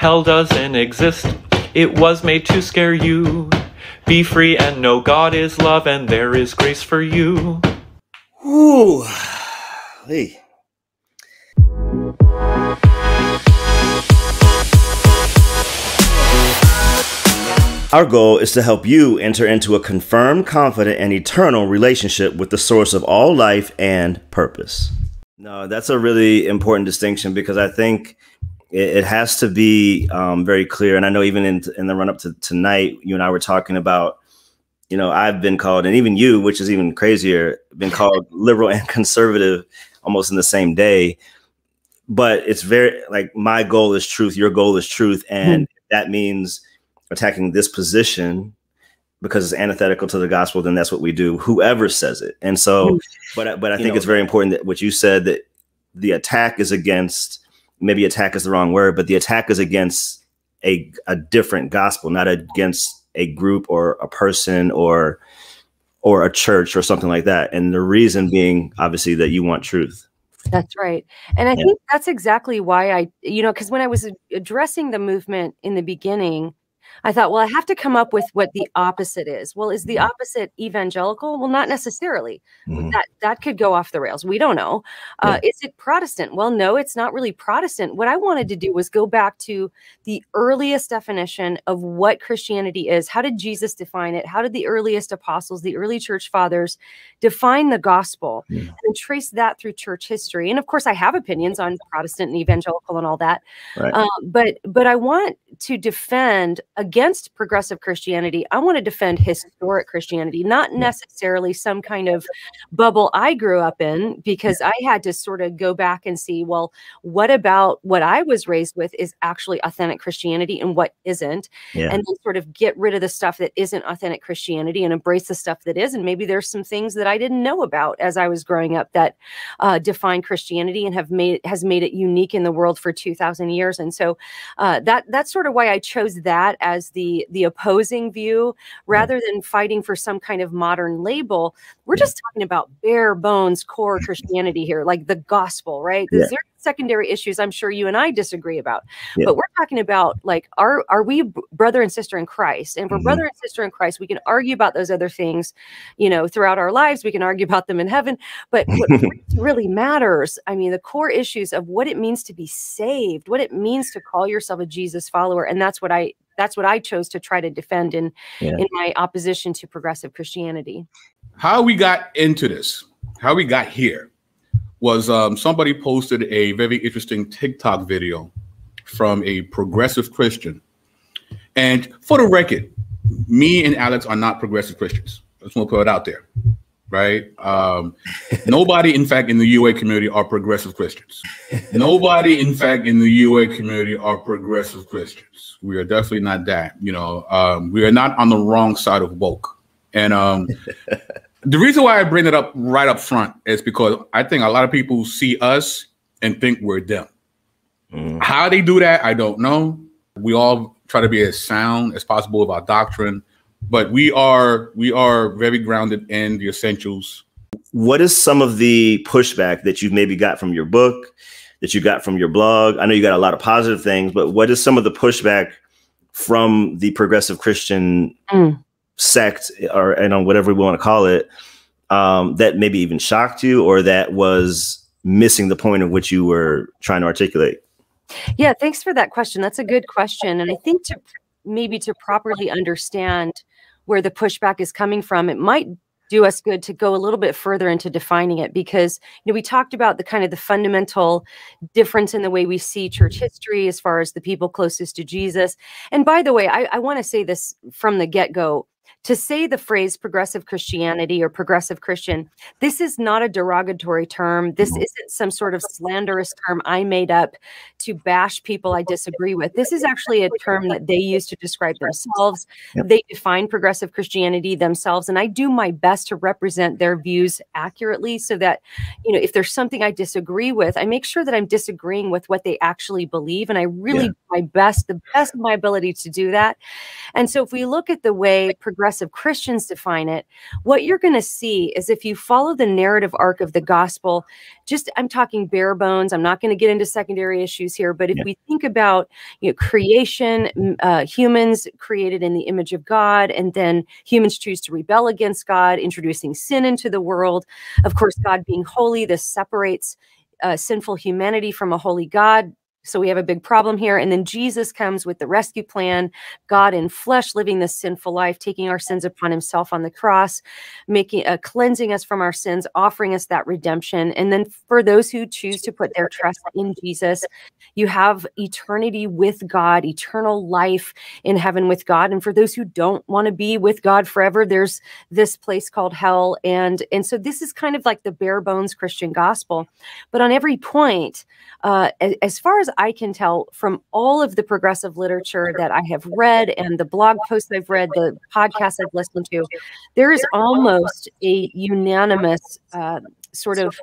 Hell doesn't exist, it was made to scare you. Be free and know God is love and there is grace for you. Ooh. Hey. Our goal is to help you enter into a confirmed, confident, and eternal relationship with the source of all life and purpose. No, that's a really important distinction because I think it, it has to be um, very clear. And I know even in, in the run up to tonight, you and I were talking about, you know, I've been called, and even you, which is even crazier, been called liberal and conservative almost in the same day. But it's very like my goal is truth, your goal is truth. And mm-hmm. that means attacking this position because it's antithetical to the gospel, then that's what we do. Whoever says it, and so, but but I think know, it's very important that what you said that the attack is against maybe attack is the wrong word, but the attack is against a a different gospel, not against a group or a person or or a church or something like that. And the reason being obviously that you want truth. That's right. And I yeah. think that's exactly why I, you know, because when I was addressing the movement in the beginning, I thought, well, I have to come up with what the opposite is. Well, is the mm-hmm. opposite evangelical? Well, not necessarily. Mm-hmm. That that could go off the rails. We don't know. Uh, yeah. Is it Protestant? Well, no, it's not really Protestant. What I wanted to do was go back to the earliest definition of what Christianity is. How did Jesus define it? How did the earliest apostles, the early church fathers, define the gospel, yeah. and trace that through church history? And of course, I have opinions on Protestant and evangelical and all that. Right. Uh, but but I want to defend against progressive Christianity. I want to defend historic Christianity, not necessarily some kind of bubble I grew up in, because I had to sort of go back and see, well, what about what I was raised with is actually authentic Christianity and what isn't? Yeah. And then sort of get rid of the stuff that isn't authentic Christianity and embrace the stuff that is. And maybe there's some things that I didn't know about as I was growing up that uh, define Christianity and have made has made it unique in the world for 2,000 years. And so uh, that that's sort of why I chose that as the the opposing view rather than fighting for some kind of modern label. We're just talking about bare bones core Christianity here, like the gospel, right? Yeah. There secondary issues I'm sure you and I disagree about. Yeah. But we're talking about like are are we brother and sister in Christ? And for mm-hmm. brother and sister in Christ, we can argue about those other things, you know, throughout our lives. We can argue about them in heaven. But what really matters, I mean, the core issues of what it means to be saved, what it means to call yourself a Jesus follower, and that's what I that's what I chose to try to defend in yeah. in my opposition to progressive Christianity. How we got into this, how we got here was um, somebody posted a very interesting TikTok video from a progressive Christian. And for the record, me and Alex are not progressive Christians. I just want to put it out there, right? Um, nobody, in fact, in the UA community are progressive Christians. Nobody, in fact, in the UA community are progressive Christians. We are definitely not that. You know, um, we are not on the wrong side of woke. And um, the reason why I bring it up right up front is because I think a lot of people see us and think we're them. Mm. How they do that, I don't know. We all try to be as sound as possible about doctrine, but we are we are very grounded in the essentials. What is some of the pushback that you've maybe got from your book, that you got from your blog? I know you got a lot of positive things, but what is some of the pushback from the progressive Christian mm sect or and on whatever we want to call it um, that maybe even shocked you or that was missing the point of which you were trying to articulate? Yeah, thanks for that question. That's a good question, and I think to maybe to properly understand where the pushback is coming from, it might do us good to go a little bit further into defining it because you know we talked about the kind of the fundamental difference in the way we see church mm-hmm. history as far as the people closest to jesus. And by the way i, I want to say this from the get-go to say the phrase progressive Christianity or progressive Christian, this is not a derogatory term. This isn't some sort of slanderous term I made up to bash people I disagree with. This is actually a term that they use to describe themselves. Yep. They define progressive Christianity themselves. And I do my best to represent their views accurately so that, you know, if there's something I disagree with, I make sure that I'm disagreeing with what they actually believe. And I really yeah. do my best, the best of my ability to do that. And so if we look at the way progressive progressive Christians define it, what you're going to see is if you follow the narrative arc of the gospel, just I'm talking bare bones. I'm not going to get into secondary issues here, but if yeah. we think about you know, creation, uh, humans created in the image of God, and then humans choose to rebel against God, introducing sin into the world. Of course, God being holy, this separates uh, sinful humanity from a holy God. So we have a big problem here. And then Jesus comes with the rescue plan, God in flesh, living this sinful life, taking our sins upon himself on the cross, making uh, cleansing us from our sins, offering us that redemption. And then for those who choose to put their trust in Jesus, you have eternity with God, eternal life in heaven with God. And for those who don't want to be with God forever, there's this place called hell. And and so this is kind of like the bare bones Christian gospel. But on every point, uh, as far as I can tell from all of the progressive literature that I have read and the blog posts I've read, the podcasts I've listened to, there is almost a unanimous uh, sort of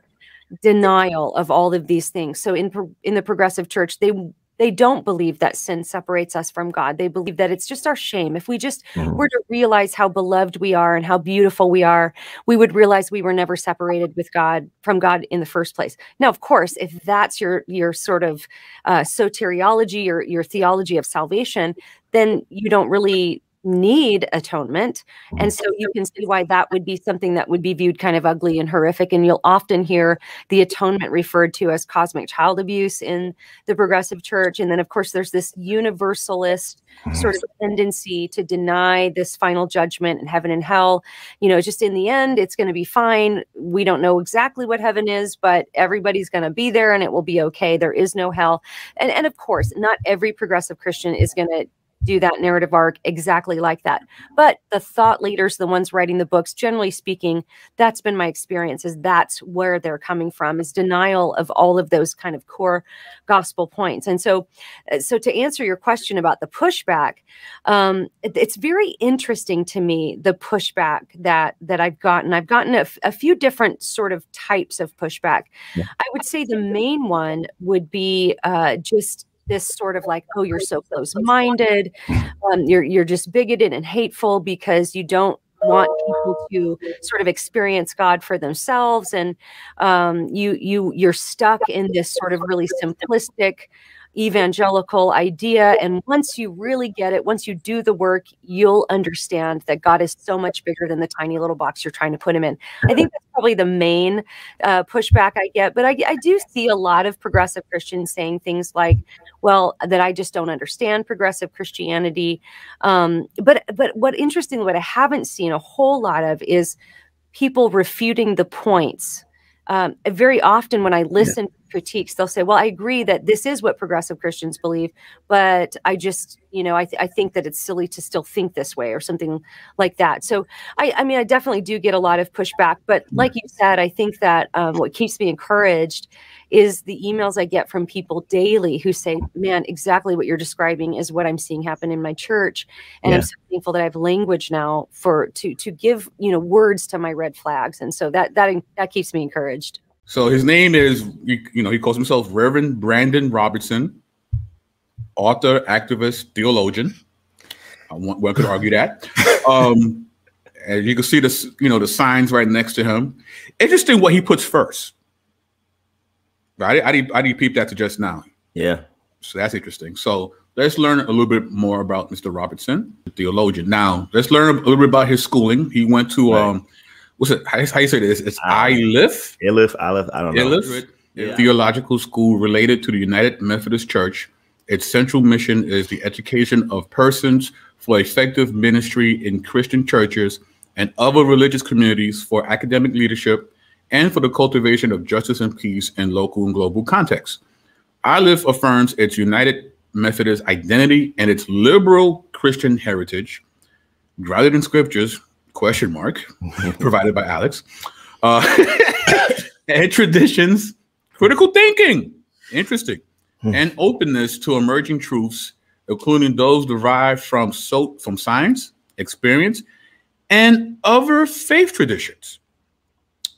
denial of all of these things. So in in the progressive church, they they don't believe that sin separates us from God. They believe that it's just our shame. If we just mm. were to realize how beloved we are and how beautiful we are, we would realize we were never separated with God from God in the first place. Now, of course, if that's your your sort of uh, soteriology or your theology of salvation, then you don't really need atonement. And mm-hmm. so you can see why that would be something that would be viewed kind of ugly and horrific. And you'll often hear the atonement referred to as cosmic child abuse in the progressive church. And then, of course, there's this universalist mm-hmm. sort of tendency to deny this final judgment and heaven and hell. You know, just in the end, it's going to be fine. We don't know exactly what heaven is, but everybody's going to be there and it will be okay. There is no hell. And, and of course, not every progressive Christian is going to do that narrative arc exactly like that. But the thought leaders, the ones writing the books, generally speaking, that's been my experience is that's where they're coming from is denial of all of those kind of core gospel points. And so, uh, so to answer your question about the pushback, um, it, it's very interesting to me, the pushback that, that I've gotten. I've gotten a, few different sort of types of pushback. Yeah. I would say the main one would be uh, just this sort of like, oh, you're so close-minded, um, you're you're just bigoted and hateful because you don't want people to sort of experience God for themselves, and um, you you you're stuck in this sort of really simplistic evangelical idea. And once you really get it, once you do the work, you'll understand that God is so much bigger than the tiny little box you're trying to put him in. I think that's probably the main uh, pushback I get. But I, I do see a lot of progressive Christians saying things like, well, that I just don't understand progressive Christianity. Um, but but what interesting, what I haven't seen a whole lot of is people refuting the points um, very often when I listen yeah. Critiques, they'll say, "Well, I agree that this is what progressive Christians believe, but I just, you know, I, th I think that it's silly to still think this way or something like that." So, I, I mean, I definitely do get a lot of pushback, but like you said, I think that um, what keeps me encouraged is the emails I get from people daily who say, "Man, exactly what you're describing is what I'm seeing happen in my church," and yeah. I'm so thankful that I have language now for to to give you know words to my red flags, and so that that that keeps me encouraged. So his name is, you know, he calls himself Reverend Brandan Robertson, author, activist, theologian. One could argue that. Um, and you can see this, you know, the signs right next to him. Interesting what he puts first. Right? I did, I did peep that to just now. Yeah. So that's interesting. So let's learn a little bit more about Mr. Robertson, the theologian. Now let's learn a little bit about his schooling. He went to right. um, what's it? How, how you say this? It's Iliff. Iliff. Iliff. I don't know. Iliff, yeah. theological school related to the United Methodist Church. Its central mission is the education of persons for effective ministry in Christian churches and other religious communities for academic leadership and for the cultivation of justice and peace in local and global contexts. Iliff affirms its United Methodist identity and its liberal Christian heritage, grounded in scriptures, question mark, provided by Alex, uh, and traditions, critical thinking, interesting, hmm. and openness to emerging truths, including those derived from so from science, experience, and other faith traditions.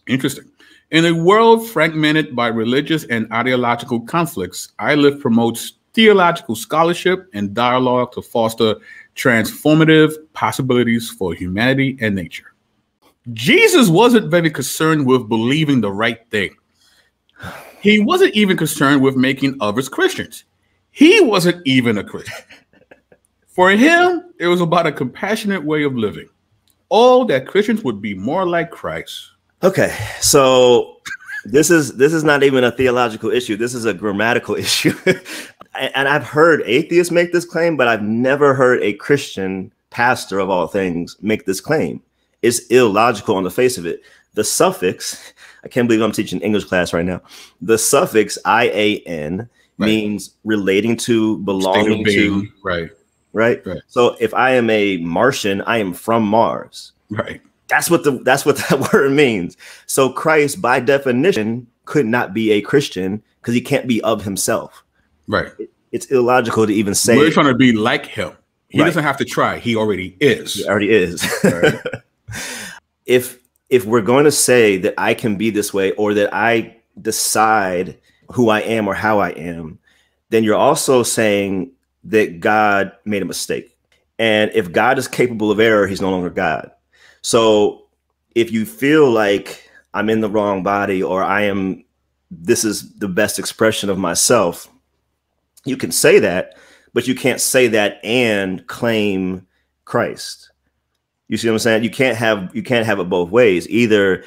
Interesting. In a world fragmented by religious and ideological conflicts, Iliff promotes theological scholarship and dialogue to foster transformative possibilities for humanity and nature. Jesus wasn't very concerned with believing the right thing. He wasn't even concerned with making others Christians. He wasn't even a Christian. For him, it was about a compassionate way of living. All that Christians would be more like Christ. Okay, so this is this is not even a theological issue. This is a grammatical issue. and I've heard atheists make this claim, but I've never heard a Christian pastor of all things make this claim. It's illogical on the face of it. The suffix, I can't believe I'm teaching English class right now. The suffix IAN right. means relating to, belonging to. Right. right. Right. So if I am a Martian, I am from Mars. Right. That's what the that's what that word means. So Christ, by definition, could not be a Christian because he can't be of himself. Right. It, it's illogical to even say. We're trying to be like him. He right. doesn't have to try. He already is. He already is. Right. if if we're going to say that I can be this way or that I decide who I am or how I am, then you're also saying that God made a mistake. And if God is capable of error, he's no longer God. So if you feel like I'm in the wrong body or I am this is the best expression of myself, you can say that, but you can't say that and claim Christ. You see what I'm saying? You can't have you can't have it both ways. Either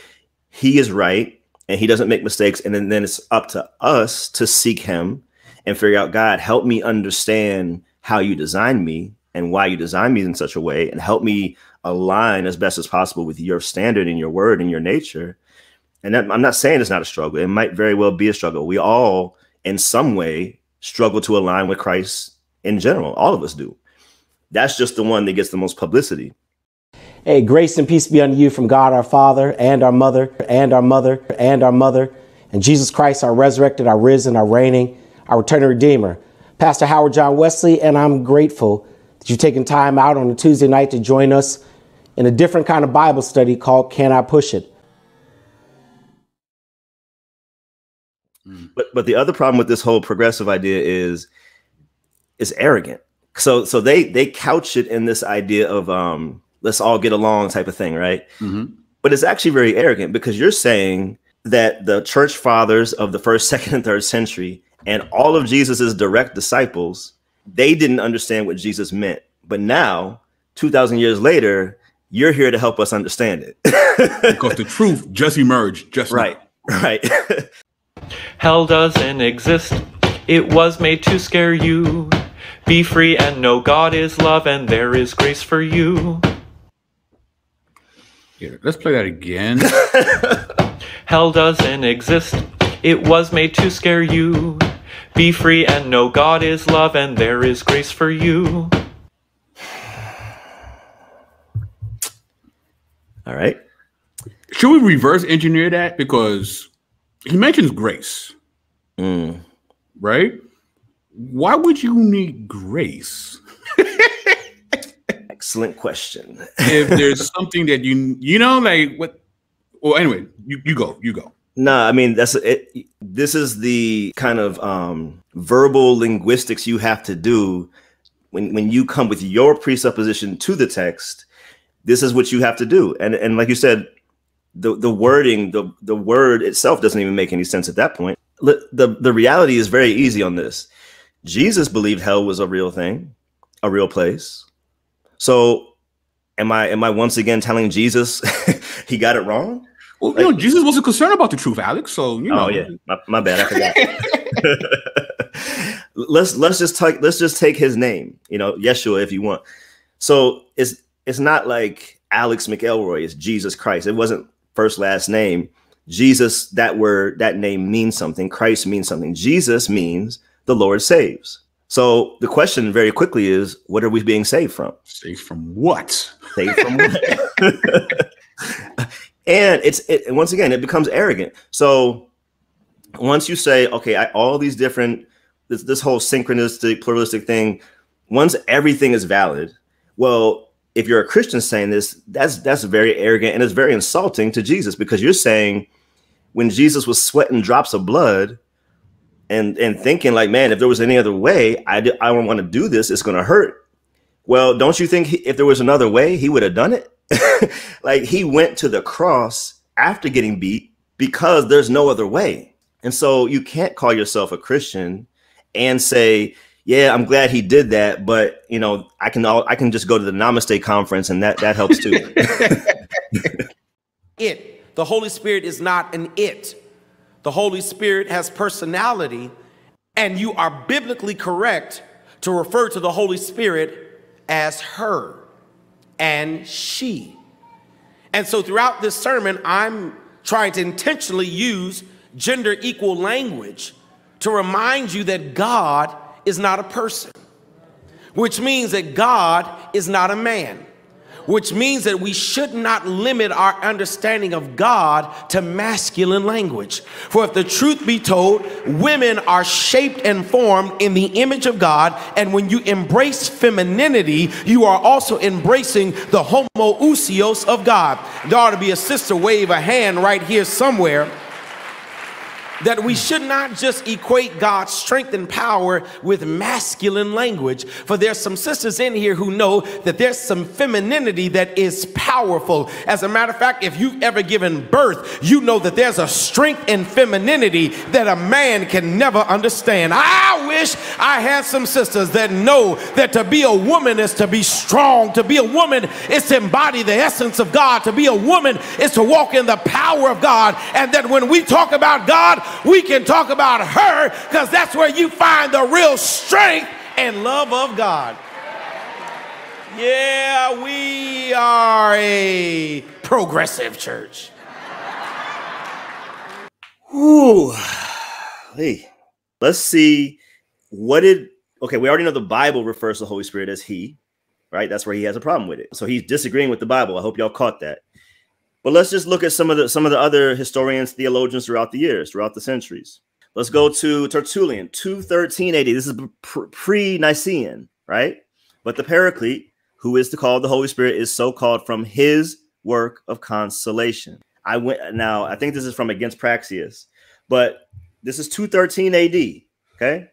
he is right and he doesn't make mistakes, and then, then it's up to us to seek him and figure out, God, help me understand how you designed me and why you designed me in such a way, and help me align as best as possible with your standard and your word and your nature. And that, I'm not saying it's not a struggle. It might very well be a struggle. We all, in some way, struggle to align with Christ in general. All of us do. That's just the one that gets the most publicity. Hey, grace and peace be unto you from God our Father and our Mother and our Mother and our Mother and Jesus Christ, our resurrected, our risen, our reigning, our returning Redeemer. Pastor Howard John Wesley, and I'm grateful that you've taken time out on a Tuesday night to join us in a different kind of Bible study called Can I Push It? But but the other problem with this whole progressive idea is is arrogant. So so they they couch it in this idea of um let's all get along type of thing, right? Mm-hmm. But it's actually very arrogant because you're saying that the church fathers of the first, second, and third century and all of Jesus's direct disciples, they didn't understand what Jesus meant. But now, 2,000 years later, you're here to help us understand it. because the truth just emerged just right. Now. Right. Hell doesn't exist. It was made to scare you. Be free and know God is love and there is grace for you. Here, let's play that again. Hell doesn't exist. It was made to scare you. Be free and know God is love and there is grace for you. All right. Should we reverse engineer that? Because he mentions grace. Mm. Right? Why would you need grace? Excellent question. if there's something that you you know like what well anyway, you, you go, you go. No, nah, I mean that's it. This is the kind of um, verbal linguistics you have to do when when you come with your presupposition to the text. This is what you have to do, and and like you said, the the wording, the the word itself doesn't even make any sense at that point. The the reality is very easy on this. Jesus believed hell was a real thing, a real place. So am I am I once again telling Jesus he got it wrong? Well, like, you know, Jesus wasn't concerned about the truth, Alex. So you oh, know. Oh yeah, my, my bad. I forgot. let's let's just take let's just take his name. You know, Yeshua, if you want. So it's it's not like Alex McElroy. It's Jesus Christ. It wasn't first last name. Jesus, that word, that name means something. Christ means something. Jesus means the Lord saves. So the question very quickly is, what are we being saved from? Saved from what? Saved from what? and it's it, once again, it becomes arrogant. So once you say, okay, I, all these different this, this whole synchronistic pluralistic thing, once everything is valid, well, if you're a Christian saying this, that's that's very arrogant and it's very insulting to Jesus because you're saying when Jesus was sweating drops of blood, and and thinking like, man, if there was any other way, I I don't want to do this. It's going to hurt. Well, don't you think he, if there was another way, he would have done it? like he went to the cross after getting beat because there's no other way. And so you can't call yourself a Christian and say, "Yeah, I'm glad he did that," but you know, I can all, I can just go to the Namaste conference and that that helps too. it. The Holy Spirit is not an it. The Holy Spirit has personality, and you are biblically correct to refer to the Holy Spirit as her and she. And so throughout this sermon, I'm trying to intentionally use gender equal language to remind you that God is not a person, which means that God is not a man which means that we should not limit our understanding of God to masculine language. For if the truth be told, women are shaped and formed in the image of God, and when you embrace femininity, you are also embracing the homoousios of God. There ought to be a sister wave a hand right here somewhere that we should not just equate God's strength and power with masculine language. For there's some sisters in here who know that there's some femininity that is powerful. As a matter of fact, if you've ever given birth, you know that there's a strength and femininity that a man can never understand. I wish I had some sisters that know that to be a woman is to be strong, to be a woman is to embody the essence of God, to be a woman is to walk in the power of God, and that when we talk about God, we can talk about her because that's where you find the real strength and love of God. Yeah, we are a progressive church. Ooh. Hey, let's see what did okay, we already know the Bible refers to the Holy Spirit as he, right? That's where he has a problem with it. So he's disagreeing with the Bible. I hope y'all caught that. But let's just look at some of the some of the other historians, theologians throughout the years, throughout the centuries. Let's go to Tertullian, 213 AD. This is pre-Nicene, right? But the Paraclete, who is to call the Holy Spirit, is so called from his work of consolation. I went now, I think this is from against Praxeas, but this is 213 AD. Okay.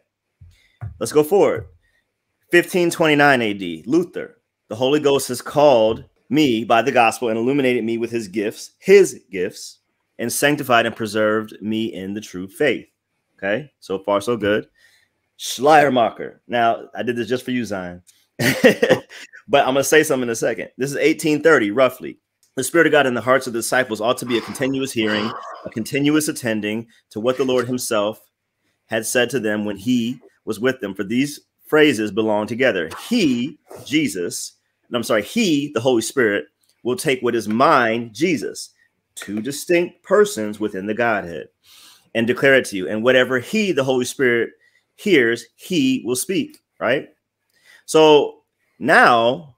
Let's go forward. 1529 AD, Luther. The Holy Ghost is called me by the gospel and illuminated me with his gifts, his gifts, and sanctified and preserved me in the true faith. Okay, so far so good. Schleiermacher. Now, I did this just for you, Zion. but I'm going to say something in a second. This is 1830, roughly. The Spirit of God in the hearts of the disciples ought to be a continuous hearing, a continuous attending to what the Lord Himself had said to them when He was with them. For these phrases belong together. He, Jesus, I'm sorry, he, the Holy Spirit, will take what is mine, Jesus, two distinct persons within the Godhead, and declare it to you. And whatever he, the Holy Spirit, hears, he will speak, right? So now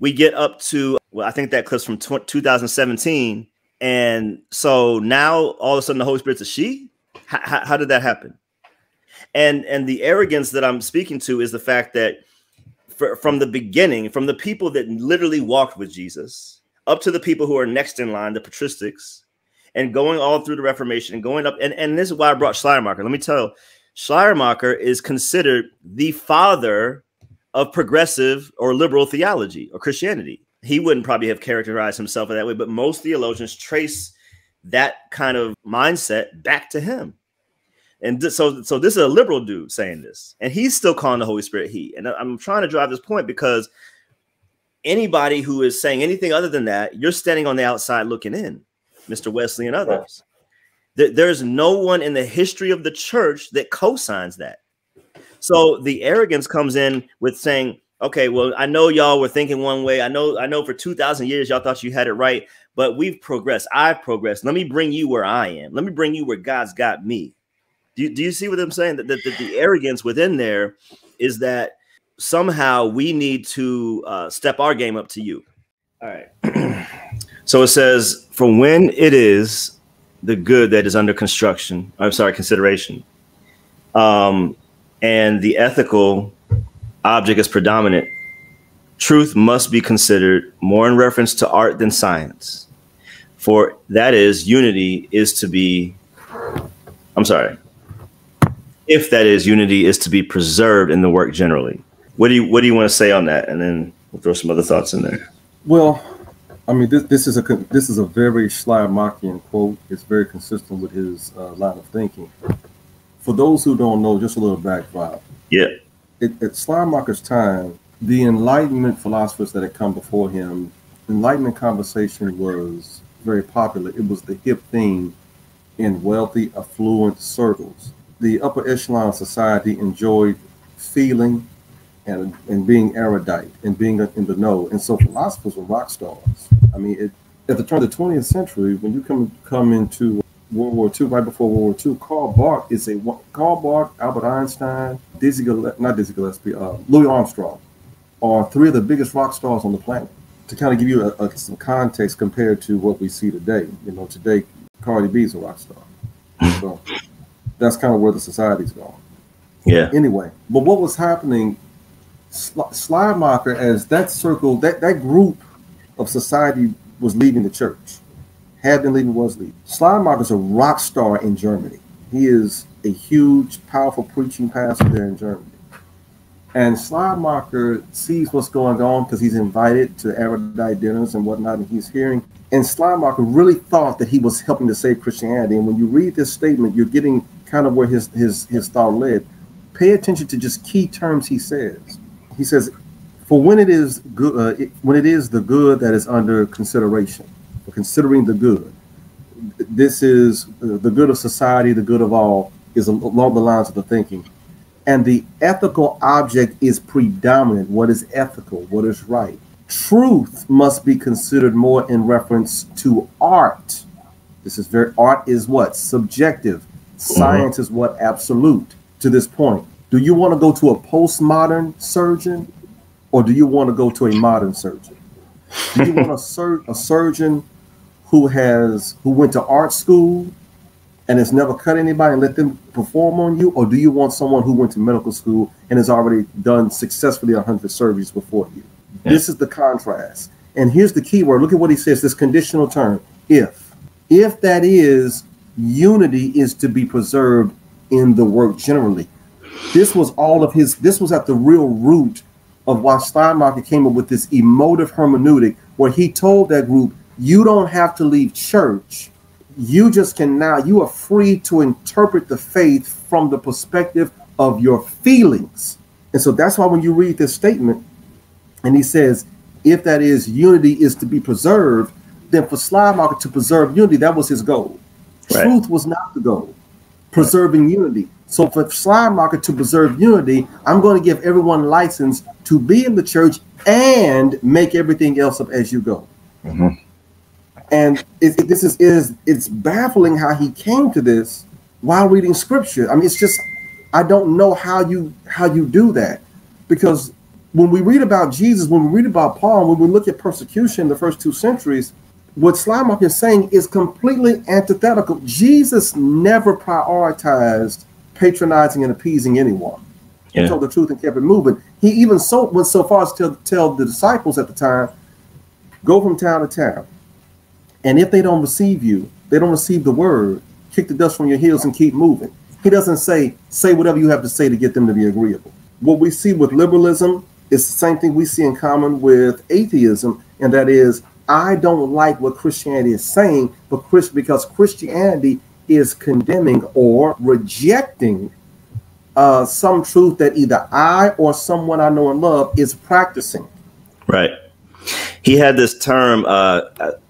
we get up to, well, I think that clip's from 2017. And so now all of a sudden the Holy Spirit's a she? How did that happen? And and the arrogance that I'm speaking to is the fact that for, from the beginning, from the people that literally walked with Jesus up to the people who are next in line, the patristics, and going all through the Reformation and going up. And, and this is why I brought Schleiermacher. Let me tell you, Schleiermacher is considered the father of progressive or liberal theology or Christianity. He wouldn't probably have characterized himself in that way, but most theologians trace that kind of mindset back to him. And so, so this is a liberal dude saying this, and he's still calling the Holy Spirit he. And I'm trying to drive this point because anybody who is saying anything other than that, you're standing on the outside looking in, Mr. Wesley and others. There's no one in the history of the church that co-signs that. So the arrogance comes in with saying, okay, well, I know y'all were thinking one way. I know, I know for 2000 years y'all thought you had it right, but we've progressed. I've progressed. Let me bring you where I am. Let me bring you where God's got me. Do you, do you see what I'm saying? That, that, that the arrogance within there is that somehow we need to uh, step our game up to you. All right. so it says, for when it is the good that is under construction, I'm sorry, consideration, um, and the ethical object is predominant, truth must be considered more in reference to art than science. For that is, unity is to be, I'm sorry, if that is unity is to be preserved in the work generally. What do you What do you want to say on that? And then we'll throw some other thoughts in there. Well, I mean, this, this is a this is a very Schleiermachian quote. It's very consistent with his uh, line of thinking. For those who don't know, just a little background. Yeah. It, at Schleiermacher's time, the Enlightenment philosophers that had come before him, Enlightenment conversation was very popular. It was the hip thing in wealthy, affluent circles. The upper echelon of society enjoyed feeling and, and being erudite and being in the know. And so philosophers were rock stars. I mean, it, at the turn of the 20th century, when you come come into World War II, right before World War II, Karl Barth is a Karl Barth, Albert Einstein, Dizzy Gillespie, not Dizzy Gillespie, uh, Louis Armstrong, are three of the biggest rock stars on the planet. To kind of give you a, a, some context compared to what we see today, you know, today Cardi B is a rock star. So that's kind of where the society's going. Yeah. Anyway, but what was happening, Schleiermacher, as that circle, that, that group of society was leaving the church, had been leaving, was leaving. Schleiermacher is a rock star in Germany. He is a huge, powerful preaching pastor there in Germany. And Schleiermacher sees what's going on because he's invited to erudite dinners and whatnot, and he's hearing. And Schleiermacher really thought that he was helping to save Christianity. And when you read this statement, you're getting kind of where his his his thought led. Pay attention to just key terms he says. He says, "For when it is good, uh, it, when it is the good that is under consideration, for considering the good, this is uh, the good of society, the good of all, is along the lines of the thinking." and the ethical object is predominant. What is ethical? What is right? Truth must be considered more in reference to art. This is very, art is what? Subjective. Science mm-hmm. is what? Absolute to this point. Do you want to go to a postmodern surgeon or do you want to go to a modern surgeon? Do you want a, sur- a surgeon who has who went to art school and has never cut anybody and let them perform on you, or do you want someone who went to medical school and has already done successfully 100 surgeries before you? Yeah. This is the contrast. And here's the key word. Look at what he says this conditional term if. If that is, unity is to be preserved in the work generally. This was all of his, this was at the real root of why Schleiermacher came up with this emotive hermeneutic where he told that group, you don't have to leave church. You just can now you are free to interpret the faith from the perspective of your feelings. And so that's why when you read this statement and he says if that is unity is to be preserved then for Schleiermacher to preserve unity that was his goal right. truth was not the goal. Preserving unity. So for Schleiermacher to preserve unity i'm going to give everyone license to be in the church and make everything else up as you go. Mm-hmm. And it, it, this is is it's baffling how he came to this while reading scripture. I mean, it's just I don't know how you how you do that. Because when we read about Jesus, when we read about Paul, when we look at persecution in the first two centuries, what Schleiermacher is saying is completely antithetical. Jesus never prioritized patronizing and appeasing anyone. Yeah. He told the truth and kept it moving. He even so went so far as to tell the disciples at the time, go from town to town and if they don't receive you, they don't receive the word, kick the dust from your heels and keep moving. He doesn't say, say whatever you have to say to get them to be agreeable. What we see with liberalism is the same thing we see in common with atheism, and that is, I don't like what Christianity is saying, but Chris, because Christianity is condemning or rejecting uh, some truth that either I or someone I know and love is practicing. Right he had this term uh,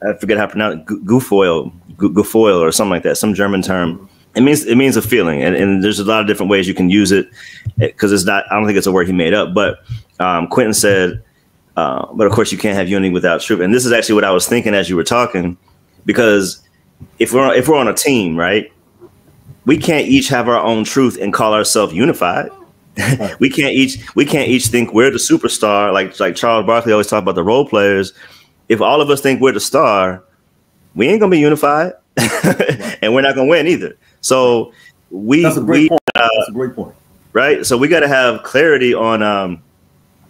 I, forget how to pronounce it goofoil goofoil or something like that some german term it means it means a feeling and, and there's a lot of different ways you can use it because it's not i don't think it's a word he made up but um, quentin said uh, but of course you can't have unity without truth and this is actually what i was thinking as you were talking because if we're if we're on a team right we can't each have our own truth and call ourselves unified we can't each we can't each think we're the superstar like like Charles Barkley always talked about the role players. If all of us think we're the star, we ain't gonna be unified, and we're not gonna win either. So we that's a great we, point. Uh, that's a great point. Right. So we got to have clarity on. Um,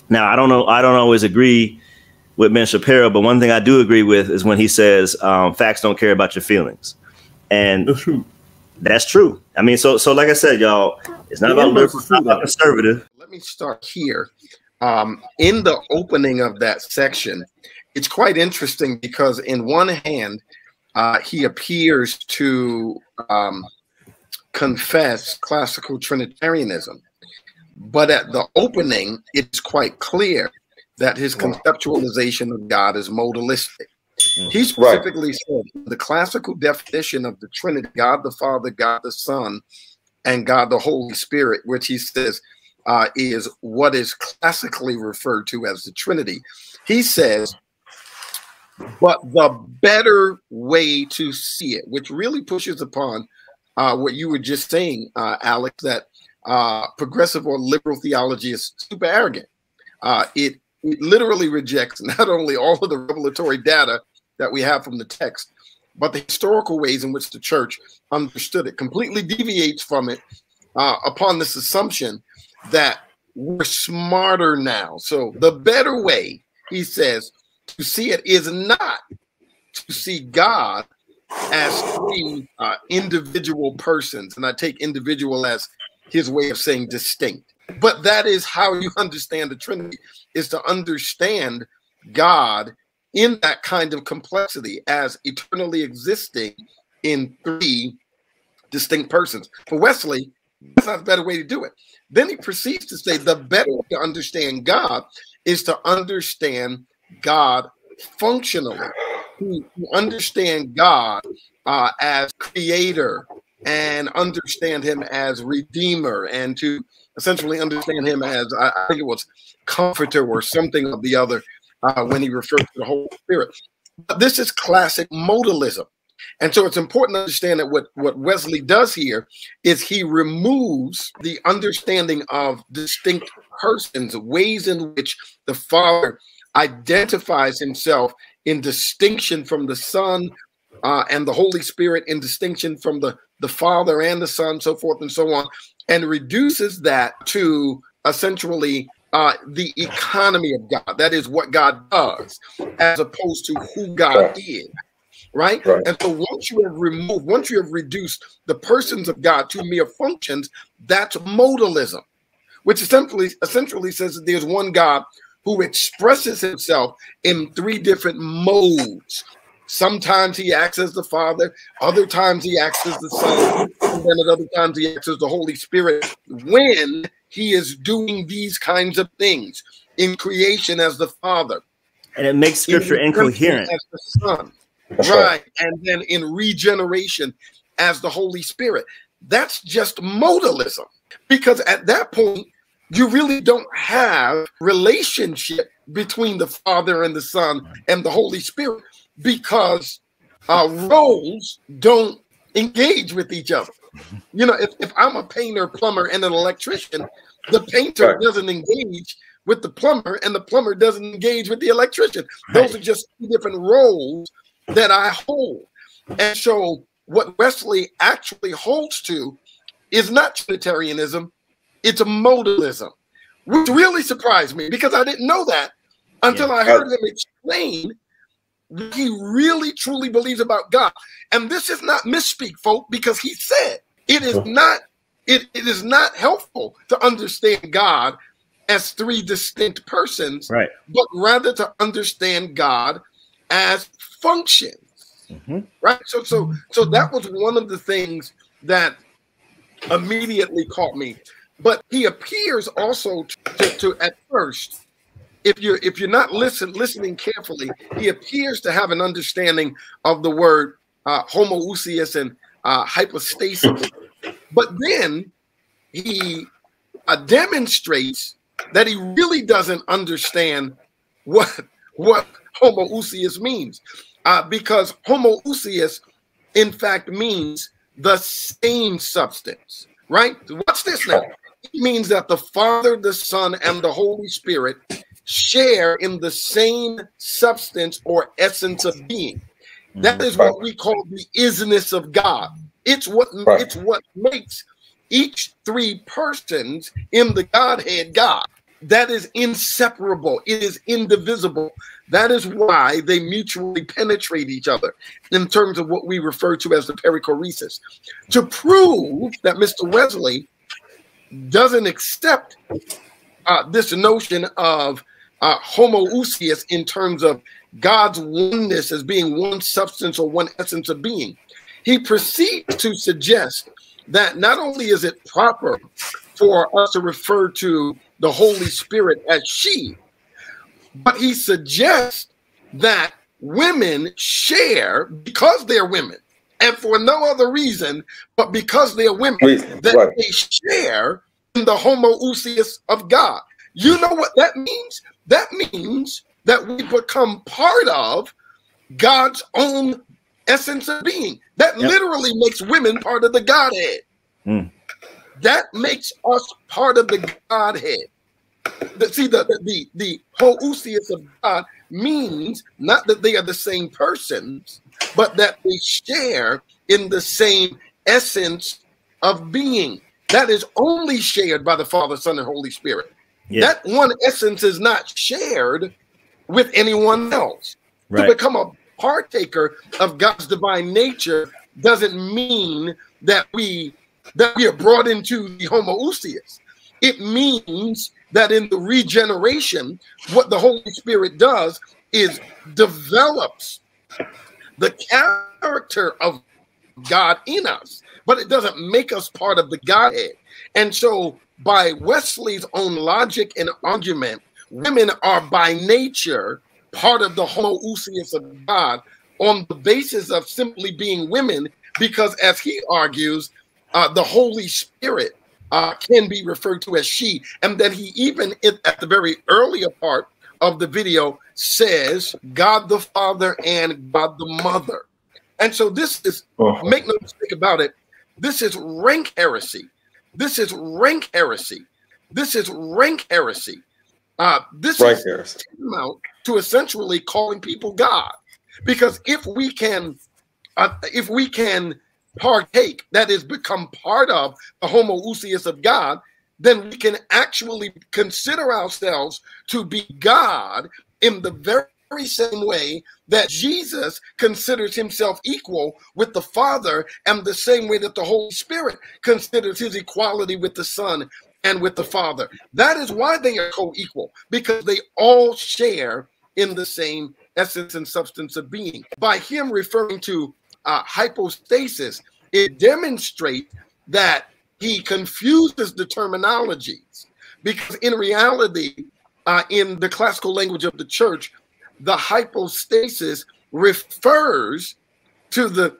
now I don't know. I don't always agree with Ben Shapiro, but one thing I do agree with is when he says um, facts don't care about your feelings, and that's true. That's true. I mean, so so like I said, y'all, it's not about liberal, it's not about conservative. Let me start here. um, in the opening of that section, it's quite interesting because, in one hand, uh, he appears to um, confess classical Trinitarianism, but at the opening, it's quite clear that his conceptualization of God is modalistic. He specifically right. said the classical definition of the Trinity, God the Father, God the Son, and God the Holy Spirit, which he says uh, is what is classically referred to as the Trinity. He says, but the better way to see it, which really pushes upon uh, what you were just saying, uh, Alex, that uh, progressive or liberal theology is super arrogant. Uh, it, it literally rejects not only all of the revelatory data that we have from the text, but the historical ways in which the church understood it completely deviates from it uh, upon this assumption that we're smarter now. So the better way, he says, to see it is not to see God as three uh, individual persons, and I take individual as his way of saying distinct. But that is how you understand the Trinity: is to understand God in that kind of complexity as eternally existing in three distinct persons. For Wesley, that's not a better way to do it. Then he proceeds to say the better way to understand God is to understand God functionally, to, understand God uh, as creator and understand him as redeemer and to essentially understand him as I, think it was comforter or something of the other uh, when he refers to the Holy Spirit. But this is classic modalism. And so it's important to understand that what, what Wesley does here is he removes the understanding of distinct persons, ways in which the Father identifies himself in distinction from the Son uh, and the Holy Spirit, in distinction from the, the Father and the Son, so forth and so on, and reduces that to essentially uh, the economy of God. That is what God does, as opposed to who God right. is. Right? right? And so once you have removed, once you have reduced the persons of God to mere functions, that's modalism, which essentially essentially says that there's one God who expresses himself in three different modes. Sometimes he acts as the Father, other times he acts as the Son, and then at other times he acts as the Holy Spirit. When he is doing these kinds of things in creation as the Father. And it makes scripture in incoherent. As the Son. Right. right. And then in regeneration as the Holy Spirit. That's just modalism. Because at that point, you really don't have relationship between the Father and the Son and the Holy Spirit because uh, roles don't engage with each other. You know, if, if I'm a painter, plumber, and an electrician, the painter right. doesn't engage with the plumber, and the plumber doesn't engage with the electrician. Those are just two different roles that I hold. And so, what Wesley actually holds to is not Trinitarianism, it's a modalism, which really surprised me because I didn't know that until yeah. I heard him explain he really truly believes about God. And this is not misspeak, folk, because he said it is not it, it is not helpful to understand God as three distinct persons, right? But rather to understand God as functions, mm-hmm. right? So, so, so that was one of the things that immediately caught me. But he appears also to, to, to at first if you're if you're not listen listening carefully, he appears to have an understanding of the word uh, homoousios and uh, hypostasis. But then he uh, demonstrates that he really doesn't understand what what homoousios means, uh, because homoousios, in fact, means the same substance. Right? What's this now? It means that the Father, the Son, and the Holy Spirit share in the same substance or essence of being. That is what we call the isness of God. It's what right. it's what makes each three persons in the Godhead God. That is inseparable. It is indivisible. That is why they mutually penetrate each other in terms of what we refer to as the perichoresis. To prove that Mr. Wesley doesn't accept uh, this notion of uh, homoousios in terms of God's oneness as being one substance or one essence of being. He proceeds to suggest that not only is it proper for us to refer to the Holy Spirit as she, but he suggests that women share because they're women and for no other reason but because they're women that what? they share in the homoousios of God. You know what that means? That means that we become part of God's own essence of being. That Yep. literally makes women part of the Godhead. Mm. That makes us part of the Godhead. The, see, the, the, the, the of God means not that they are the same persons, but that they share in the same essence of being. That is only shared by the Father, Son, and Holy Spirit. Yeah. That one essence is not shared with anyone else. Right. To become a partaker of God's divine nature doesn't mean that we that we are brought into the homoousios. It means that in the regeneration, what the Holy Spirit does is develops the character of God in us, but it doesn't make us part of the Godhead. And so, by Wesley's own logic and argument, women are by nature part of the homoousios of God on the basis of simply being women, because as he argues, uh, the Holy Spirit uh, can be referred to as she, and then he even at the very earlier part of the video says God the Father and God the Mother. And so this is Oh. make no mistake about it, this is rank heresy. This is rank heresy. This is rank heresy. Uh, this Right is tantamount to essentially calling people God. Because if we can, uh, if we can partake, that is, become part of the homoousios of God, then we can actually consider ourselves to be God in the very same way that Jesus considers himself equal with the Father, and the same way that the Holy Spirit considers his equality with the Son and with the Father. That is why they are co equal, because they all share in the same essence and substance of being. By him referring to uh, hypostasis, it demonstrates that he confuses the terminologies because in reality, uh, in the classical language of the church, the hypostasis refers to the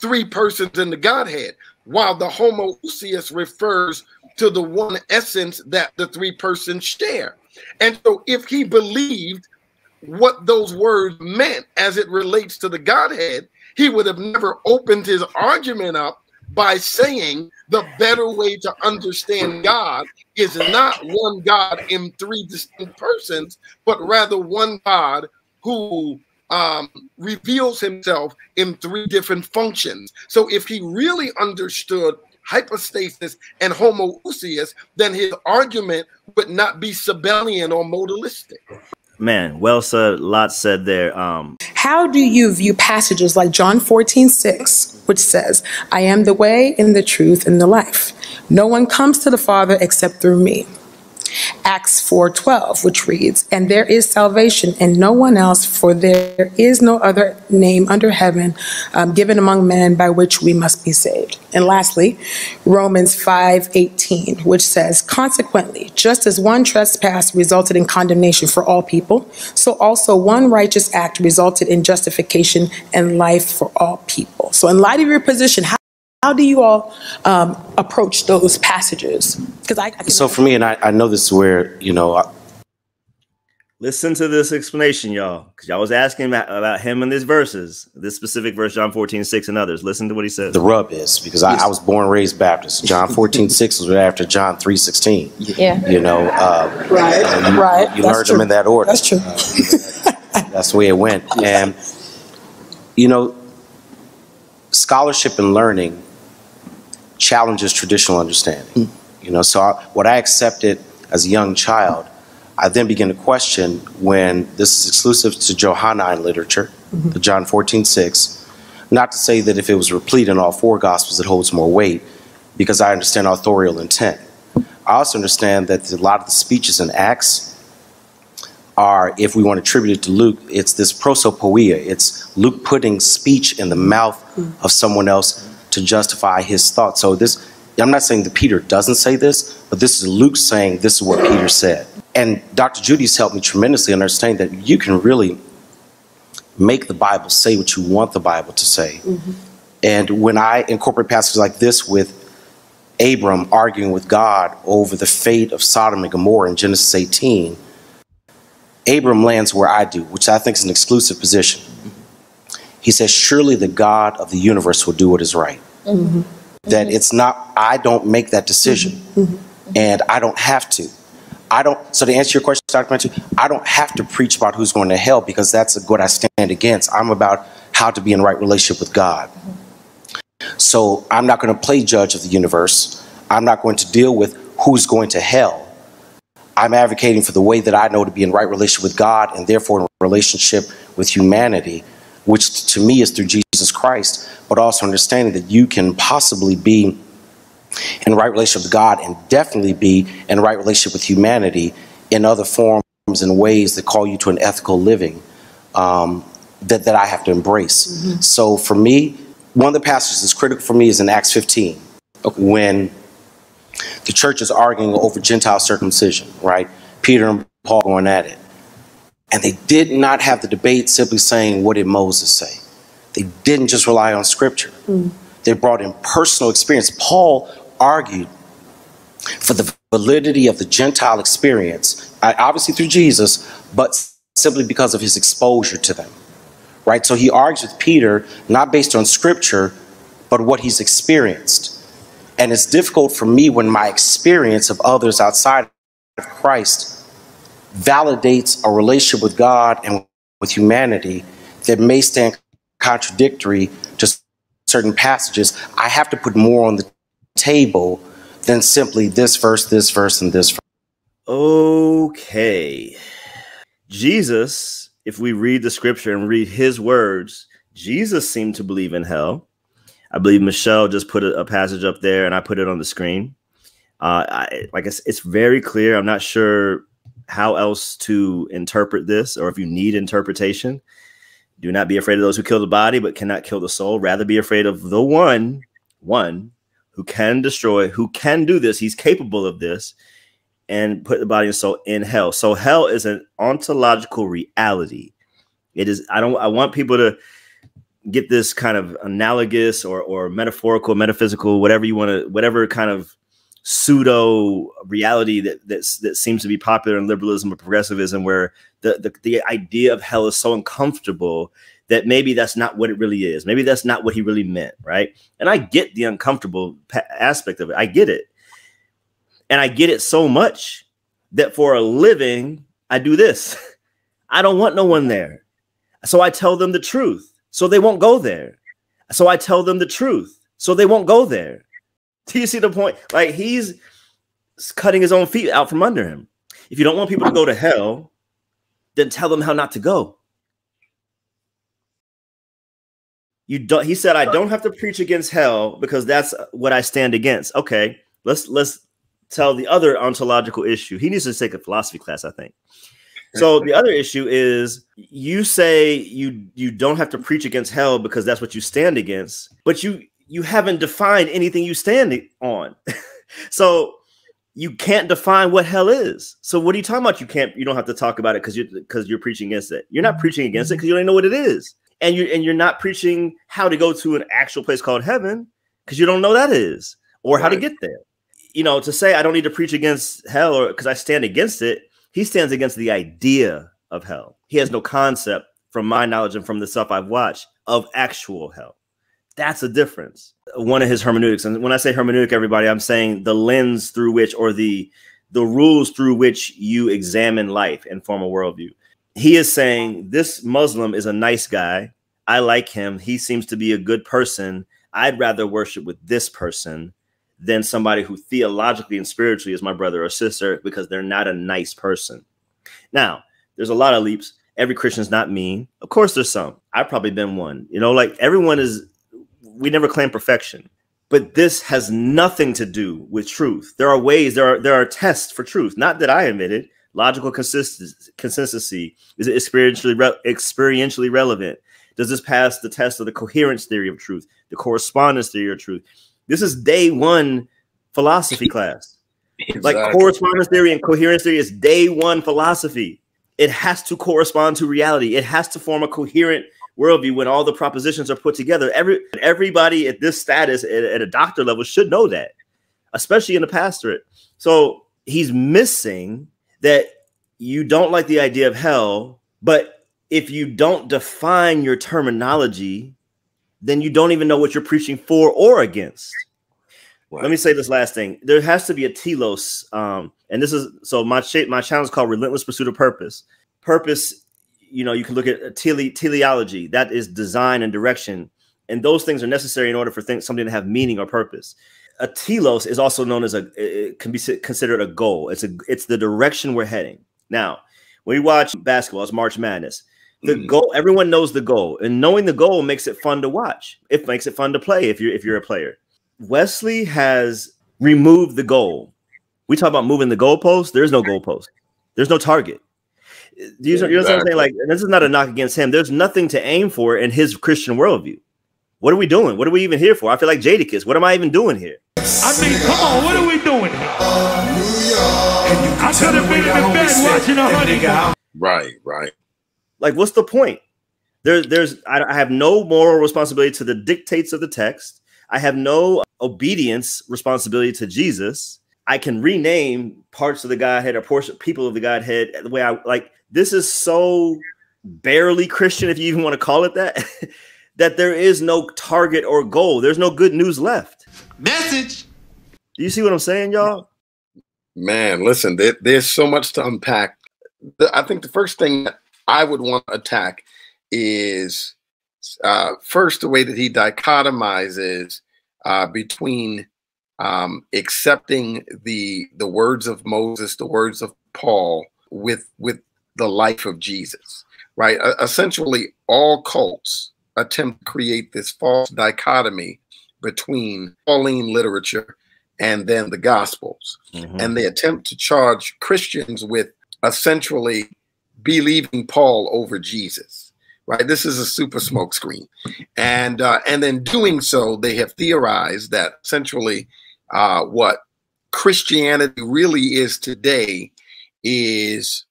three persons in the Godhead, while the homoousios refers to the one essence that the three persons share. And so, if he believed what those words meant as it relates to the Godhead, he would have never opened his argument up by saying the better way to understand God is not one God in three distinct persons, but rather one God who um, reveals himself in three different functions. So if he really understood hypostasis and homoousios, then his argument would not be Sabellian or modalistic. Man, well said. Lots said there. Um, How do you view passages like John 14, 6, which says, I am the way and the truth and the life. No one comes to the Father except through me. Acts 4:12, which reads, "And there is salvation in no one else, for there is no other name under heaven um, given among men by which we must be saved." And lastly, Romans 5:18, which says, "Consequently, just as one trespass resulted in condemnation for all people, so also one righteous act resulted in justification and life for all people." So, in light of your position, how how do you all um, approach those passages? Because I, I can So for me, and I, I know this is where, you know, I- listen to this explanation, y'all, because y'all was asking about, about him and these verses, this specific verse, John 14, 6 and others. Listen to what he says. the rub is because I, I was born and raised Baptist. John 14, 6 was right after John 3, 16. Yeah. You know, uh, Right, you, right. you That's learned true. them in that order. That's true. That's the way it went. And, you know, scholarship and learning challenges traditional understanding. Hmm. You know, so I, what I accepted as a young child, I then began to question when this is exclusive to Johannine literature, mm-hmm. the John 14, 6. Not to say that if it was replete in all four gospels, it holds more weight, because I understand authorial intent. I also understand that a lot of the speeches in Acts are, if we want to attribute it to Luke, it's this prosopopoeia. It's Luke putting speech in the mouth hmm. of someone else to justify his thoughts. So this, I'm not saying that Peter doesn't say this, but this is Luke saying this is what Peter said. And Dr. Judy's helped me tremendously understand that you can really make the Bible say what you want the Bible to say. Mm-hmm. And when I incorporate passages like this with Abram arguing with God over the fate of Sodom and Gomorrah in Genesis 18, Abram lands where I do, which I think is an exclusive position. He says, Surely the God of the universe will do what is right. Mm-hmm. That it's not, I don't make that decision, mm-hmm. and I don't have to. I don't, so to answer your question, Dr. Matthew, I don't have to preach about who's going to hell because that's what I stand against. I'm about how to be in right relationship with God. So I'm not going to play judge of the universe. I'm not going to deal with who's going to hell. I'm advocating for the way that I know to be in right relationship with God and therefore in relationship with humanity, which to me is through Jesus Christ, but also understanding that you can possibly be in right relationship with God and definitely be in right relationship with humanity in other forms and ways that call you to an ethical living um, that, that I have to embrace. Mm-hmm. So for me, one of the passages that's critical for me is in Acts 15, when the church is arguing over Gentile circumcision, right? Peter and Paul going at it. And they did not have the debate simply saying, what did Moses say? They didn't just rely on scripture. Mm. They brought in personal experience. Paul argued for the validity of the Gentile experience, obviously through Jesus, but simply because of his exposure to them. Right? So he argues with Peter, not based on scripture, but what he's experienced. And it's difficult for me when my experience of others outside of Christ validates a relationship with God and with humanity that may stand contradictory to certain passages. I have to put more on the table than simply this verse, this verse, and this verse. Okay. Jesus, if we read the scripture and read his words, Jesus seemed to believe in hell. I believe Michelle just put a, a passage up there and I put it on the screen. Uh, I, like it's, it's very clear. I'm not sure how else to interpret this or if you need interpretation. Do not be afraid of those who kill the body but cannot kill the soul. Rather be afraid of the one, one who can destroy, who can do this. He's capable of this and put the body and soul in hell. So hell is an ontological reality. It is, I don't, I want people to get this kind of analogous or, or metaphorical, metaphysical, whatever you want to, whatever kind of pseudo reality that that's, that seems to be popular in liberalism or progressivism, where the, the, the idea of hell is so uncomfortable that maybe that's not what it really is. Maybe that's not what he really meant, right? And I get the uncomfortable aspect of it. I get it. And I get it so much that for a living, I do this. I don't want no one there. So I tell them the truth. So they won't go there. So I tell them the truth. So they won't go there. Do you see the point? Like he's cutting his own feet out from under him. If you don't want people to go to hell, then tell them how not to go. You don't. He said, "I don't have to preach against hell because that's what I stand against." Okay, let's let's tell the other ontological issue. He needs to take a philosophy class, I think. So the other issue is you say you you don't have to preach against hell because that's what you stand against, but you you haven't defined anything you stand on. so you can't define what hell is. So what are you talking about? You can't you don't have to talk about it because you because you're preaching against it. You're not mm-hmm. preaching against it mm-hmm. because you don't know what it is and you and you're not preaching how to go to an actual place called heaven because you don't know that is or how to get there. You know, to say I don't need to preach against hell or because I stand against it, he stands against the idea of hell. He has no concept, from my knowledge and from the stuff I've watched, of actual hell. That's a difference. One of his hermeneutics, and when I say hermeneutic, everybody, I'm saying the lens through which or the the rules through which you examine life and form a worldview he is saying this Muslim is a nice guy. I like him. He seems to be a good person. I'd rather worship with this person than somebody who theologically and spiritually is my brother or sister because they're not a nice person. Now, there's a lot of leaps. Every Christian's not mean. Of course, there's some. I've probably been one. You know, like everyone is, we never claim perfection, But this has nothing to do with truth. There are ways, there are there are tests for truth. Not that I invented. Logical consistency, consistency is it experientially re- experientially relevant? Does this pass the test of the coherence theory of truth, the correspondence theory of truth? This is day one philosophy class. Exactly. Like correspondence theory and coherence theory is day one philosophy. It has to correspond to reality. It has to form a coherent worldview when all the propositions are put together. Every everybody at this status at, at a doctor level should know that, especially in the pastorate. So he's missing that you don't like the idea of hell, but if you don't define your terminology, then you don't even know what you're preaching for or against. Right. Let me say this last thing. There has to be a telos, um, and this is so my shape. My channel is called Relentless Pursuit of Purpose. Purpose, you know, you can look at tele, teleology. That is design and direction, and those things are necessary in order for things, something to have meaning or purpose. A telos is also known as a. It can be considered a goal. It's a. It's the direction we're heading. Now, when we watch basketball, it's March Madness. The mm. goal. Everyone knows the goal, and knowing the goal makes it fun to watch. It makes it fun to play if you're if you're a player Wesley has removed the goal. We talk about moving the goalpost. There's no goalpost. There's no target. You know, what I'm saying? Like, this is not a knock against him. There's nothing to aim for in his Christian worldview. What are we doing? What are we even here for? I feel like Jadakiss. What am I even doing here? I mean, come on, what are we doing here? I could have been in the bed watching a honey. Right, right. Like, what's the point? There, there's I, I have no moral responsibility to the dictates of the text. I have no obedience responsibility to Jesus. I can rename parts of the Godhead or portion people of the Godhead the way I like. This is so barely Christian, if you even want to call it that, that there is no target or goal. There's no good news left. Message. Do you see what I'm saying, y'all? Man, listen, there, there's so much to unpack. The, I think the first thing that I would want to attack is uh, first the way that he dichotomizes uh, between um, accepting the the words of Moses, the words of Paul, with with the life of Jesus, right? Uh, essentially, all cults attempt to create this false dichotomy between Pauline literature and then the Gospels, mm-hmm. and they attempt to charge Christians with essentially believing Paul over Jesus right? This is a super smoke screen, and uh, and then doing so, they have theorized that essentially uh, what Christianity really is today is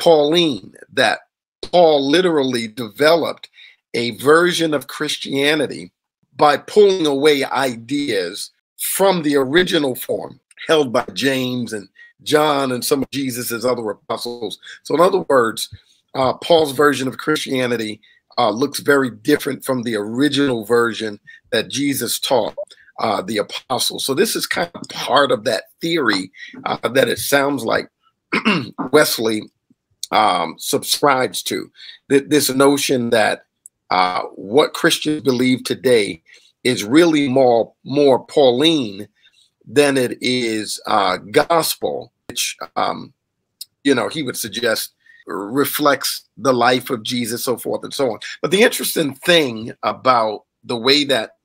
Pauline. That Paul literally developed a version of Christianity by pulling away ideas from the original form held by James and John and some of Jesus's other apostles. So, in other words, uh, Paul's version of Christianity uh, looks very different from the original version that Jesus taught uh, the apostles. So this is kind of part of that theory uh, that it sounds like Wesley um, subscribes to. Th this notion that uh, what Christians believe today is really more more Pauline than it is uh, gospel, which um, you know he would suggest reflects the life of Jesus, so forth and so on. But the interesting thing about the way that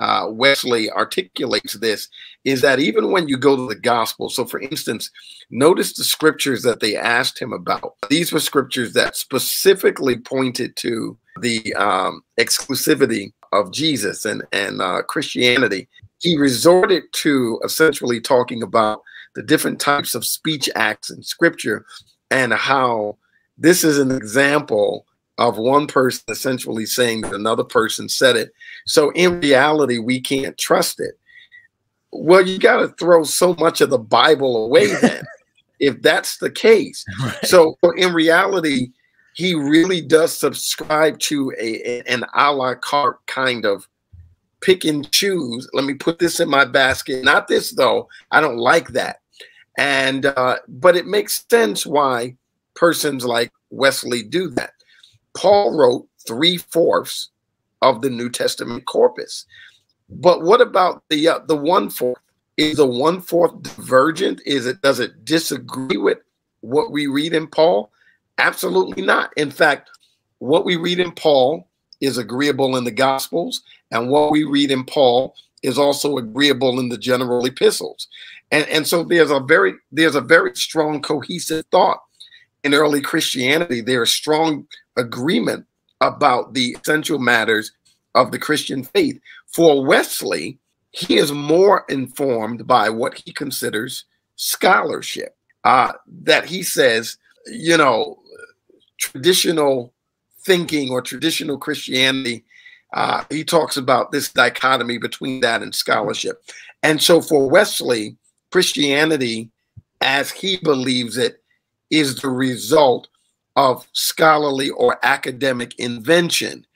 uh, Wesley articulates this is that even when you go to the gospel, so for instance, notice the scriptures that they asked him about. These were scriptures that specifically pointed to the um, exclusivity of Jesus and, and uh, Christianity. He resorted to essentially talking about the different types of speech acts in scripture and how this is an example of one person essentially saying that another person said it. So in reality, we can't trust it. Well, you got to throw so much of the Bible away then, if that's the case. Right. So in reality, he really does subscribe to a, an a la carte kind of pick and choose. Let me put this in my basket. Not this though. I don't like that. And uh, but it makes sense why persons like Wesley do that. Paul wrote three fourths of the New Testament corpus. But what about the uh, the one fourth? Is the one fourth divergent? Is it does it disagree with what we read in Paul? Absolutely not. In fact, what we read in Paul is agreeable in the Gospels, and what we read in Paul is also agreeable in the general epistles. And, and so there's a very there's a very strong cohesive thought in early Christianity. There's strong agreement about the essential matters of the Christian faith. For Wesley, he is more informed by what he considers scholarship. Uh, that he says, you know, traditional thinking or traditional Christianity. Uh, he talks about this dichotomy between that and scholarship. And so for Wesley, Christianity, as he believes it, is the result of scholarly or academic invention.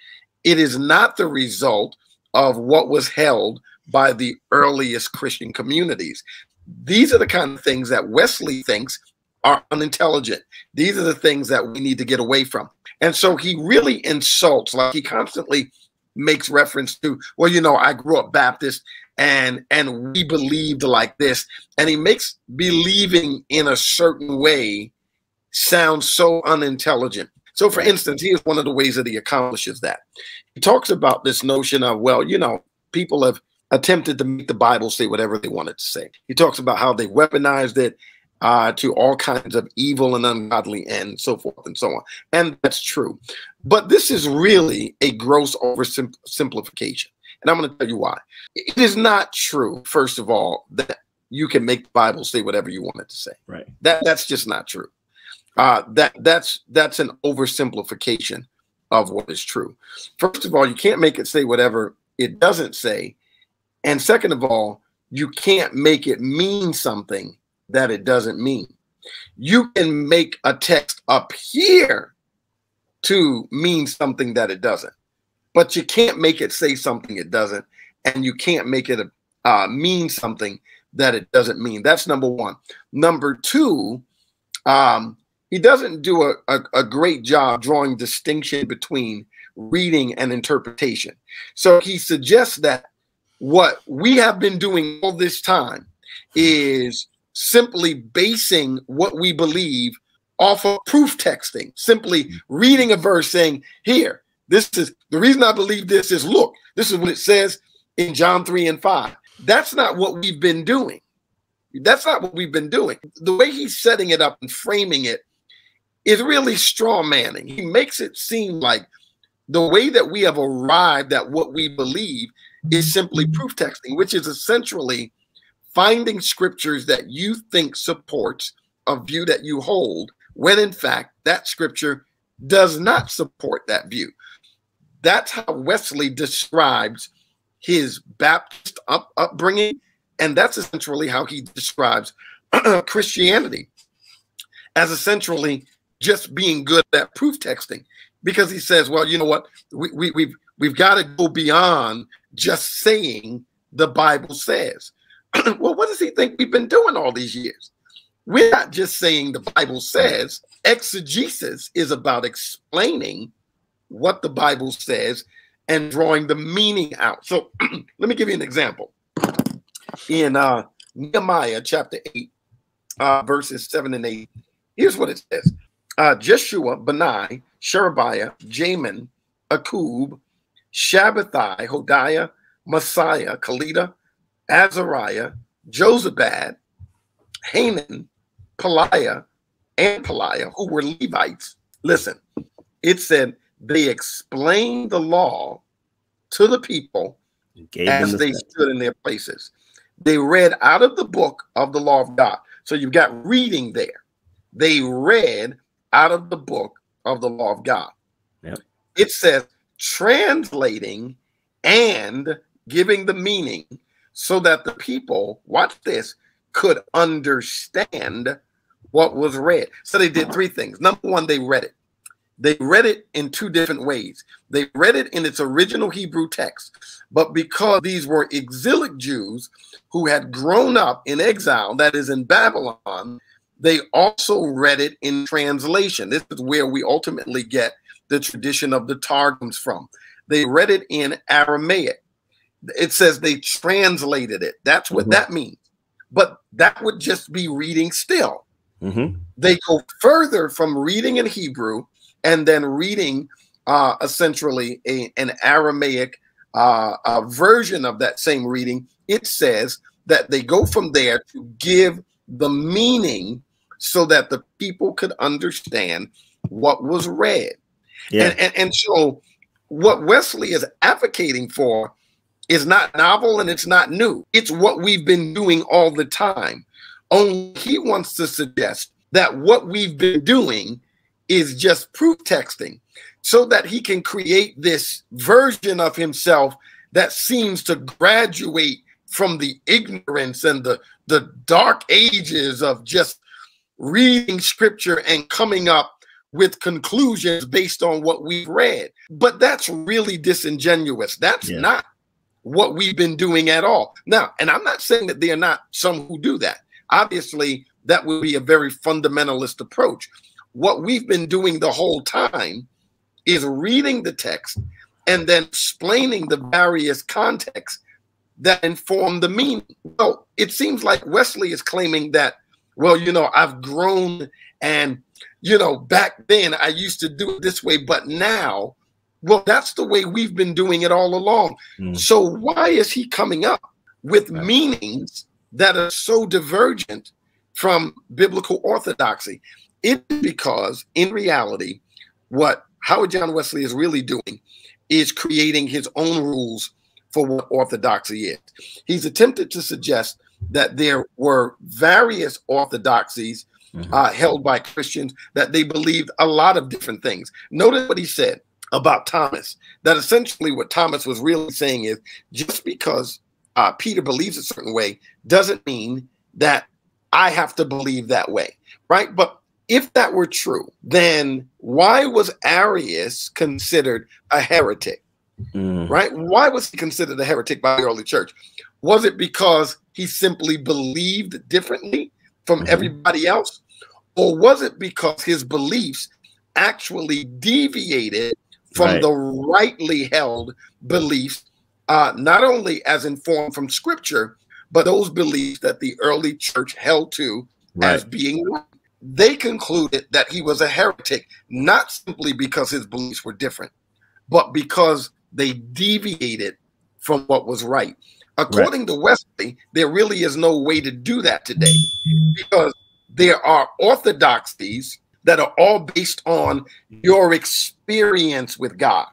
It is not the result of what was held by the earliest Christian communities. These are the kind of things that Wesley thinks are unintelligent. These are the things that we need to get away from. And so he really insults, like he constantly makes reference to, well, you know, I grew up Baptist and and we believed like this. And he makes believing in a certain way sound so unintelligent. So, for instance, here's one of the ways that he accomplishes that. He talks about this notion of, well, you know, people have attempted to make the Bible say whatever they wanted to say. He talks about how they weaponized it uh, to all kinds of evil and ungodly ends, so forth and so on. And that's true. But this is really a gross oversimplification. And I'm going to tell you why. It is not true, first of all, that you can make the Bible say whatever you want it to say. Right. That that's just not true. Uh, that that's that's an oversimplification of what is true. First of all, you can't make it say whatever it doesn't say, and second of all, you can't make it mean something that it doesn't mean. You can make a text appear to mean something that it doesn't, but you can't make it say something it doesn't, and you can't make it uh, mean something that it doesn't mean. That's number one. Number two, um, he doesn't do a, a, a great job drawing distinction between reading and interpretation. So he suggests that what we have been doing all this time is simply basing what we believe off of proof texting, simply mm-hmm. reading a verse saying, Here, this is the reason I believe this is look, this is what it says in John 3 and 5. That's not what we've been doing. That's not what we've been doing. The way he's setting it up and framing it is really straw manning. He makes it seem like the way that we have arrived at what we believe is simply mm-hmm. proof texting, which is essentially finding scriptures that you think supports a view that you hold, when in fact that scripture does not support that view. That's how Wesley describes his Baptist up, upbringing, and that's essentially how he describes Christianity as essentially just being good at proof texting, because he says, well, you know what, we, we, we've we've got to go beyond just saying the Bible says. well, what does he think we've been doing all these years? We're not just saying the Bible says. Exegesis is about explaining what the Bible says and drawing the meaning out. So let me give you an example. In uh, Nehemiah chapter 8, uh, verses 7 and 8, here's what it says uh, Jeshua, Bani, Sherebiah, Jamin, Akkub, Shabbethai, Hodiah, Maaseiah, Kelita, Azariah, Jozabad, Hanan, Pelaiah, and Pelaiah, who were Levites. Listen, it said they explained the law to the people as the they stood in their places. They read out of the book of the law of God. So you've got reading there. They read out of the book of the law of God. Yep. It says translating and giving the meaning so that the people, watch this, could understand what was read. So they did three things. Number one, they read it. They read it in two different ways. They read it in its original Hebrew text, but because these were exilic Jews who had grown up in exile, that is in Babylon, they also read it in translation. This is where we ultimately get the tradition of the Targums from. They read it in Aramaic it says they translated it. That's what mm-hmm. that means. But that would just be reading still. Mm-hmm. They go further from reading in Hebrew and then reading uh, essentially a, an Aramaic uh, uh, version of that same reading, it says that they go from there to give the meaning so that the people could understand what was read. Yeah. And, and, and so, what Wesley is advocating for is not novel and it's not new. It's what we've been doing all the time. Only he wants to suggest that what we've been doing is just proof texting so that he can create this version of himself that seems to graduate from the ignorance and the, the dark ages of just reading scripture and coming up with conclusions based on what we've read. But that's really disingenuous. That's yeah. not what we've been doing at all. Now, and I'm not saying that there are not some who do that. Obviously, that would be a very fundamentalist approach. What we've been doing the whole time is reading the text and then explaining the various contexts that inform the meaning. Well, it seems like Wesley is claiming that, well, you know, I've grown and, you know, back then I used to do it this way, but now, well, that's the way we've been doing it all along. Mm. So why is he coming up with right. meanings that are so divergent from biblical orthodoxy? It's because in reality, what Howard John Wesley is really doing is creating his own rules for what orthodoxy is. He's attempted to suggest that there were various orthodoxies mm-hmm. uh, held by Christians that they believed a lot of different things. Notice what he said about Thomas. That essentially what Thomas was really saying is just because uh, Peter believes a certain way doesn't mean that I have to believe that way, right? But if that were true, then why was Arius considered a heretic? Mm. Right? Why was he considered a heretic by the early church? Was it because he simply believed differently from mm-hmm. everybody else? Or was it because his beliefs actually deviated from right. the rightly held beliefs, uh, not only as informed from scripture, but those beliefs that the early church held to right. as being right? they concluded that he was a heretic, not simply because his beliefs were different, but because they deviated from what was right. According right. to Wesley, there really is no way to do that today because there are orthodoxies that are all based on your experience with God.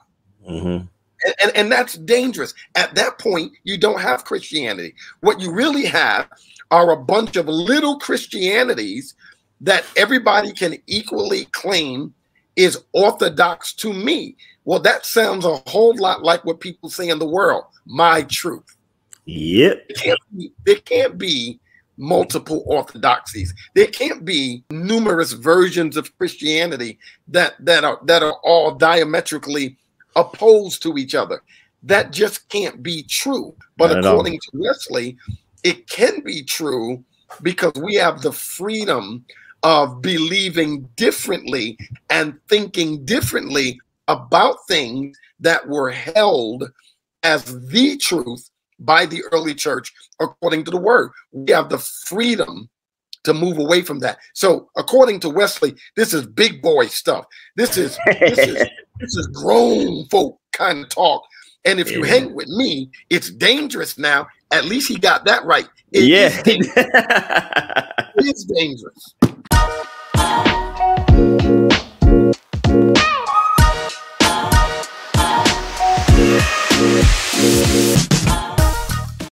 Mm-hmm. And, and, and, that's dangerous. At that point, you don't have Christianity. What you really have are a bunch of little Christianities that everybody can equally claim is orthodox to me. Well, that sounds a whole lot like what people say in the world, my truth. Yep. It can't be, there can't be multiple orthodoxies. There can't be numerous versions of Christianity that that are that are all diametrically opposed to each other. That just can't be true. But according to Wesley, it can be true because we have the freedom of believing differently and thinking differently about things that were held as the truth by the early church according to the word. We have the freedom to move away from that. So according to Wesley, this is big boy stuff. This is this is this is grown folk kind of talk. And if you hang with me, it's dangerous now. At least he got that right. It yeah. Is dangerous. it's dangerous. Thank